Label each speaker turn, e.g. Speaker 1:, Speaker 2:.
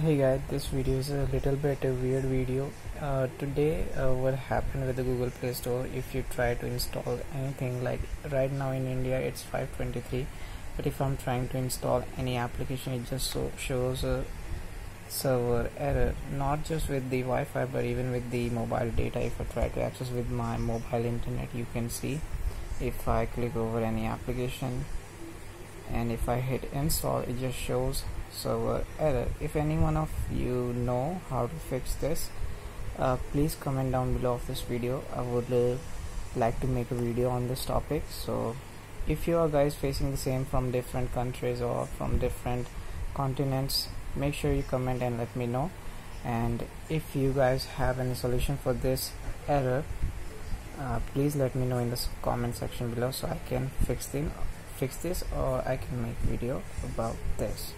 Speaker 1: hey guys this video is a little bit a weird video. Uh, today uh, what happened with the google play store if you try to install anything like right now in india it's 523 but if i'm trying to install any application it just so shows a server error. Not just with the wi-fi but even with the mobile data if i try to access with my mobile internet you can see if i click over any application and if i hit install it just shows server error. If any one of you know how to fix this uh, please comment down below of this video. I would uh, like to make a video on this topic. So if you are guys facing the same from different countries or from different continents make sure you comment and let me know. And if you guys have any solution for this error uh, please let me know in the comment section below so I can fix the fix this or I can make video about this